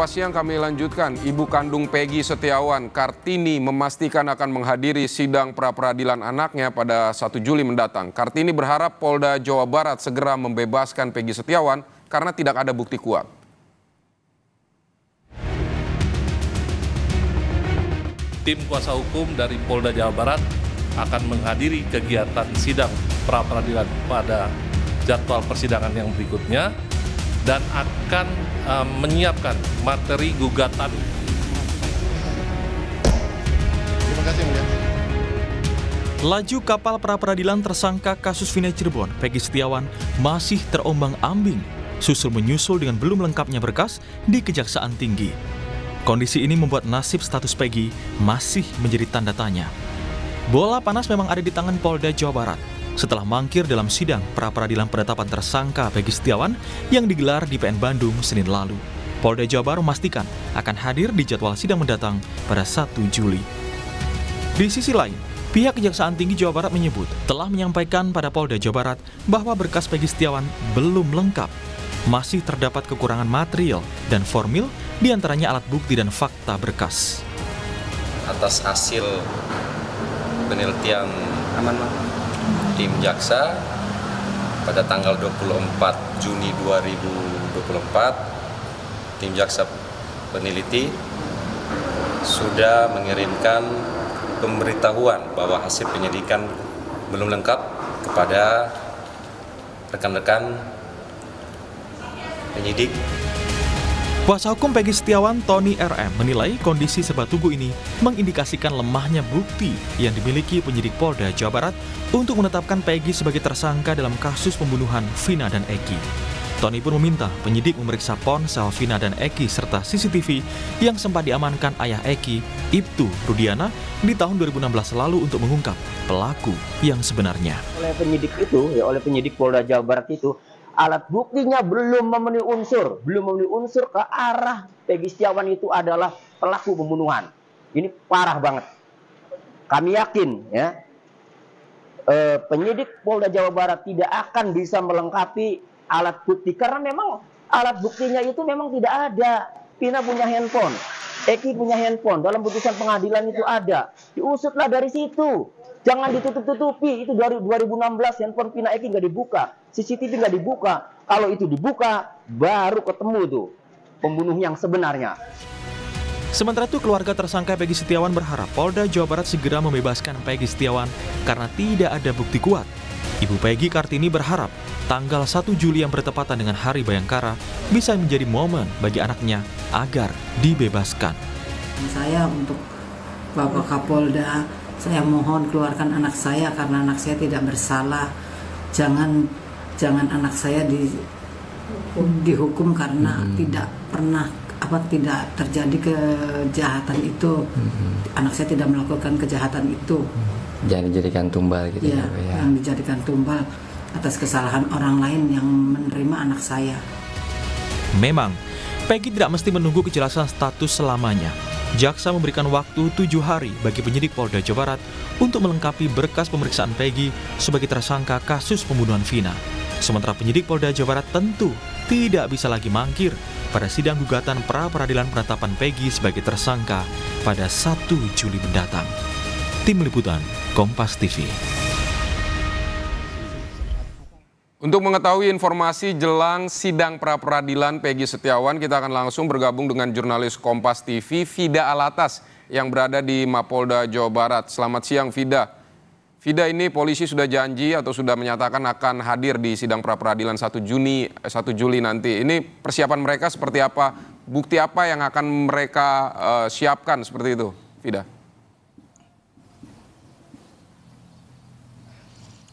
Kompas Siang kami lanjutkan. Ibu kandung Peggy Setiawan, Kartini, memastikan akan menghadiri sidang pra-peradilan anaknya pada 1 Juli mendatang. Kartini berharap Polda Jawa Barat segera membebaskan Peggy Setiawan karena tidak ada bukti kuat. Tim kuasa hukum dari Polda Jawa Barat akan menghadiri kegiatan sidang pra-peradilan pada jadwal persidangan yang berikutnya dan akan uh, menyiapkan materi gugatan. Terima kasih, Mulia. Laju kapal pra-peradilan tersangka kasus Vina Cirebon, Peggy Setiawan, masih terombang-ambing. Susul menyusul dengan belum lengkapnya berkas di Kejaksaan Tinggi. Kondisi ini membuat nasib status Peggy masih menjadi tanda tanya. Bola panas memang ada di tangan Polda Jawa Barat setelah mangkir dalam sidang pra-peradilan penetapan tersangka Peggy Setiawan yang digelar di PN Bandung Senin lalu. Polda Jawa Barat memastikan akan hadir di jadwal sidang mendatang pada 1 Juli. Di sisi lain, pihak Kejaksaan Tinggi Jawa Barat menyebut telah menyampaikan pada Polda Jawa Barat bahwa berkas Peggy Setiawan belum lengkap. Masih terdapat kekurangan material dan formil di antaranya alat bukti dan fakta berkas. Atas hasil penelitian aman tim jaksa pada tanggal 24 Juni 2024 tim jaksa peneliti sudah mengirimkan pemberitahuan bahwa hasil penyidikan belum lengkap kepada rekan-rekan penyidik Kuasa hukum Peggy Setiawan, Tony RM, menilai kondisi Sebat Tugu ini mengindikasikan lemahnya bukti yang dimiliki penyidik Polda Jawa Barat untuk menetapkan Peggy sebagai tersangka dalam kasus pembunuhan Vina dan Eki. Tony pun meminta penyidik memeriksa ponsel Vina dan Eki serta CCTV yang sempat diamankan ayah Eki, Ibtu Rudiana, di tahun 2016 lalu untuk mengungkap pelaku yang sebenarnya. Oleh penyidik itu, ya oleh penyidik Polda Jawa Barat itu, alat buktinya belum memenuhi unsur, belum memenuhi unsur ke arah Peggy Setiawan itu adalah pelaku pembunuhan. Ini parah banget. Kami yakin ya eh, penyidik Polda Jawa Barat tidak akan bisa melengkapi alat bukti karena memang alat buktinya itu memang tidak ada. Pina punya handphone, Eki punya handphone, dalam putusan pengadilan itu ada. Diusutlah dari situ. Jangan ditutup-tutupi. Itu dari 2016 handphone Pina Eki nggak dibuka. CCTV nggak dibuka. Kalau itu dibuka, baru ketemu tuh pembunuh yang sebenarnya. Sementara itu keluarga tersangka Peggy Setiawan berharap Polda Jawa Barat segera membebaskan Peggy Setiawan karena tidak ada bukti kuat. Ibu Peggy Kartini berharap tanggal 1 Juli yang bertepatan dengan Hari Bayangkara bisa menjadi momen bagi anaknya agar dibebaskan. Saya untuk Bapak Kapolda saya mohon keluarkan anak saya karena anak saya tidak bersalah. Jangan jangan anak saya di dihukum karena hmm. tidak pernah apa tidak terjadi kejahatan itu. Hmm. Anak saya tidak melakukan kejahatan itu. Jangan dijadikan tumbal gitu ya. ya. Yang dijadikan tumbal atas kesalahan orang lain yang menerima anak saya. Memang, Peggy tidak mesti menunggu kejelasan status selamanya. Jaksa memberikan waktu tujuh hari bagi penyidik Polda Jawa Barat untuk melengkapi berkas pemeriksaan Peggy sebagai tersangka kasus pembunuhan Vina. Sementara penyidik Polda Jawa Barat tentu tidak bisa lagi mangkir pada sidang gugatan pra-peradilan penetapan Peggy sebagai tersangka pada 1 Juli mendatang. Tim Liputan, Kompas TV. Untuk mengetahui informasi jelang sidang pra-peradilan Peggy Setiawan, kita akan langsung bergabung dengan jurnalis Kompas TV, Vida Alatas, yang berada di Mapolda, Jawa Barat. Selamat siang, Vida. Vida ini polisi sudah janji atau sudah menyatakan akan hadir di sidang pra-peradilan 1 Juni 1 Juli nanti. Ini persiapan mereka seperti apa? Bukti apa yang akan mereka uh, siapkan seperti itu, Vida?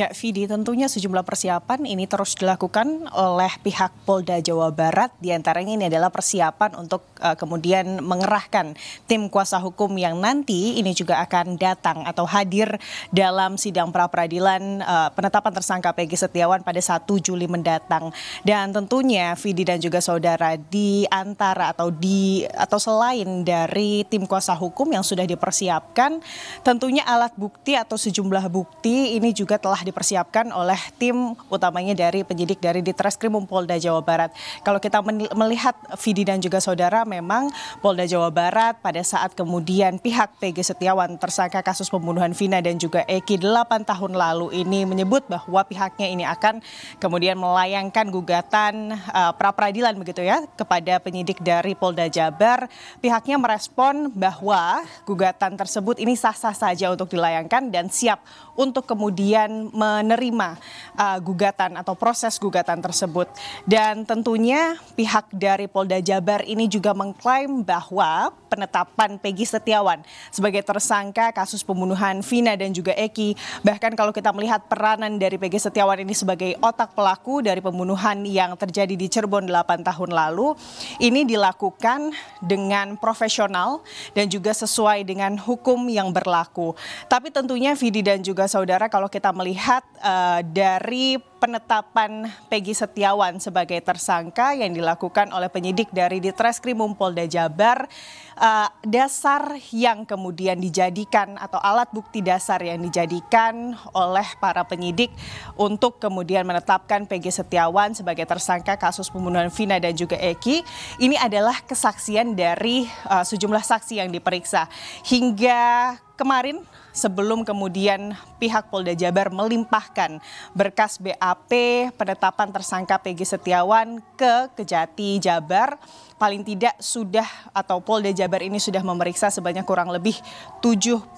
Ya, Vidi, tentunya sejumlah persiapan ini terus dilakukan oleh pihak Polda Jawa Barat. Di antaranya ini adalah persiapan untuk uh, kemudian mengerahkan tim kuasa hukum yang nanti ini juga akan datang atau hadir dalam sidang pra-peradilan uh, penetapan tersangka Peggy Setiawan pada 1 Juli mendatang. Dan tentunya Vidi dan juga saudara di antara atau di atau selain dari tim kuasa hukum yang sudah dipersiapkan, tentunya alat bukti atau sejumlah bukti ini juga telah dipersiapkan oleh tim utamanya dari penyidik dari Ditreskrimum Polda Jawa Barat. Kalau kita melihat Vidi dan juga saudara memang Polda Jawa Barat pada saat kemudian pihak PG Setiawan tersangka kasus pembunuhan Vina dan juga Eki 8 tahun lalu ini menyebut bahwa pihaknya ini akan kemudian melayangkan gugatan uh, pra peradilan begitu ya kepada penyidik dari Polda Jabar. Pihaknya merespon bahwa gugatan tersebut ini sah-sah saja untuk dilayangkan dan siap untuk kemudian menerima uh, gugatan atau proses gugatan tersebut. Dan tentunya pihak dari Polda Jabar ini juga mengklaim bahwa penetapan Peggy Setiawan sebagai tersangka kasus pembunuhan Vina dan juga Eki. Bahkan kalau kita melihat peranan dari Peggy Setiawan ini sebagai otak pelaku dari pembunuhan yang terjadi di Cirebon 8 tahun lalu, ini dilakukan dengan profesional dan juga sesuai dengan hukum yang berlaku. Tapi tentunya Vidi dan juga saudara kalau kita melihat uh, dari penetapan Peggy Setiawan sebagai tersangka yang dilakukan oleh penyidik dari Ditreskrimum Polda Jabar uh, dasar yang kemudian dijadikan atau alat bukti dasar yang dijadikan oleh para penyidik untuk kemudian menetapkan Peggy Setiawan sebagai tersangka kasus pembunuhan Vina dan juga Eki ini adalah kesaksian dari uh, sejumlah saksi yang diperiksa. Hingga kemarin sebelum kemudian pihak Polda Jabar melimpahkan berkas BAP penetapan tersangka Peggy Setiawan ke Kejati Jabar. Paling tidak sudah atau Polda Jabar ini sudah memeriksa sebanyak kurang lebih 70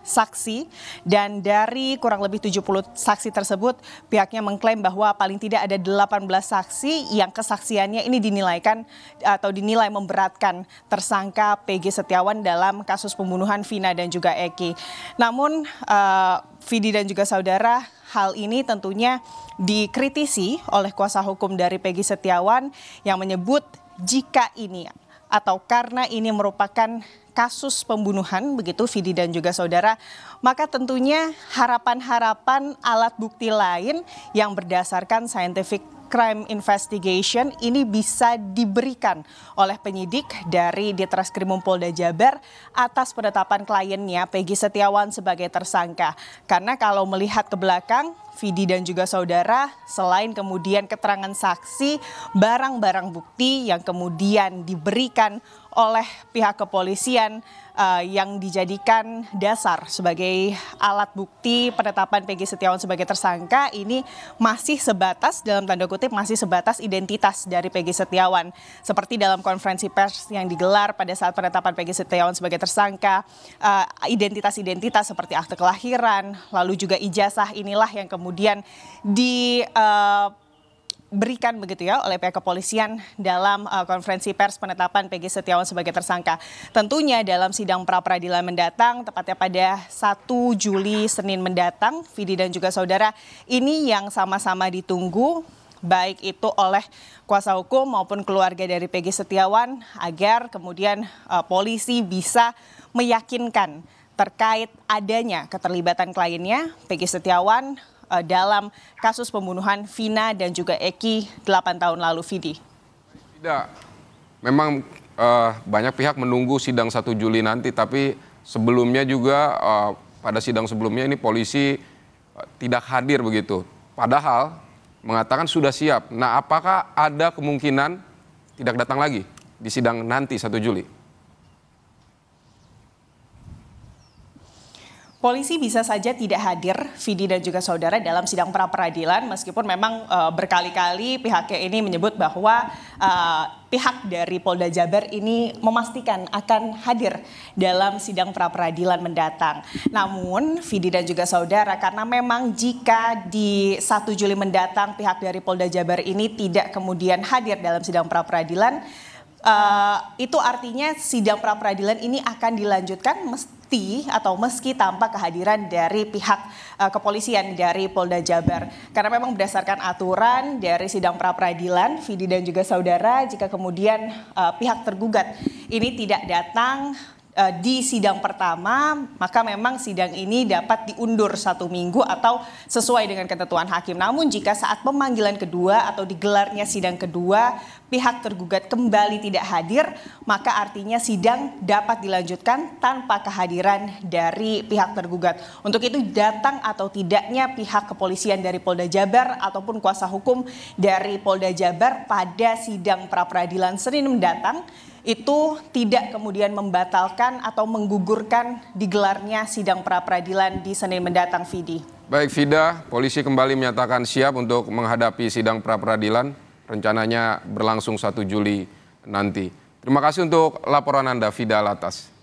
saksi dan dari kurang lebih 70 saksi tersebut pihaknya mengklaim bahwa paling tidak ada 18 saksi yang kesaksiannya ini dinilaikan atau dinilai memberatkan tersangka PG Setiawan dalam kasus pembunuhan Vina dan juga Eki. Namun uh, Vidi dan juga saudara hal ini tentunya dikritisi oleh kuasa hukum dari Peggy Setiawan yang menyebut jika ini atau karena ini merupakan kasus pembunuhan begitu Vidi dan juga saudara, maka tentunya harapan-harapan alat bukti lain yang berdasarkan scientific crime investigation ini bisa diberikan oleh penyidik dari Ditreskrimum Polda Jabar atas penetapan kliennya Peggy Setiawan sebagai tersangka. Karena kalau melihat ke belakang, Vidi dan juga saudara, selain kemudian keterangan saksi, barang-barang bukti yang kemudian diberikan oleh pihak kepolisian uh, yang dijadikan dasar sebagai alat bukti penetapan Peggy Setiawan sebagai tersangka ini masih sebatas dalam tanda kutip masih sebatas identitas dari Peggy Setiawan. Seperti dalam konferensi pers yang digelar pada saat penetapan Peggy Setiawan sebagai tersangka uh, identitas-identitas seperti akte kelahiran lalu juga ijazah inilah yang kemudian di uh, diberikan begitu ya oleh pihak kepolisian dalam uh, konferensi pers penetapan Peggy Setiawan sebagai tersangka. Tentunya dalam sidang pra peradilan mendatang tepatnya pada 1 Juli Senin mendatang, Vidi dan juga saudara ini yang sama-sama ditunggu baik itu oleh kuasa hukum maupun keluarga dari Peggy Setiawan agar kemudian uh, polisi bisa meyakinkan terkait adanya keterlibatan kliennya Peggy Setiawan dalam kasus pembunuhan Vina dan juga Eki 8 tahun lalu, Vidi? Tidak, memang uh, banyak pihak menunggu sidang 1 Juli nanti, tapi sebelumnya juga uh, pada sidang sebelumnya ini polisi uh, tidak hadir begitu. Padahal mengatakan sudah siap. Nah, apakah ada kemungkinan tidak datang lagi di sidang nanti 1 Juli? Polisi bisa saja tidak hadir, Vidi dan juga saudara dalam sidang pra peradilan, meskipun memang uh, berkali-kali pihaknya ini menyebut bahwa uh, pihak dari Polda Jabar ini memastikan akan hadir dalam sidang pra peradilan mendatang. Namun, Vidi dan juga saudara, karena memang jika di 1 Juli mendatang pihak dari Polda Jabar ini tidak kemudian hadir dalam sidang pra peradilan, uh, itu artinya sidang pra peradilan ini akan dilanjutkan mesti atau meski tanpa kehadiran dari pihak uh, kepolisian dari Polda Jabar. Karena memang berdasarkan aturan dari sidang pra peradilan, Vidi dan juga saudara, jika kemudian uh, pihak tergugat ini tidak datang di sidang pertama, maka memang sidang ini dapat diundur satu minggu atau sesuai dengan ketentuan hakim. Namun jika saat pemanggilan kedua atau digelarnya sidang kedua, pihak tergugat kembali tidak hadir, maka artinya sidang dapat dilanjutkan tanpa kehadiran dari pihak tergugat. Untuk itu datang atau tidaknya pihak kepolisian dari Polda Jabar ataupun kuasa hukum dari Polda Jabar pada sidang pra peradilan Senin mendatang itu tidak kemudian membatalkan atau menggugurkan digelarnya sidang pra peradilan di Senin mendatang, Vidi. Baik Vida, polisi kembali menyatakan siap untuk menghadapi sidang pra peradilan rencananya berlangsung 1 Juli nanti. Terima kasih untuk laporan Anda, Vida Latas.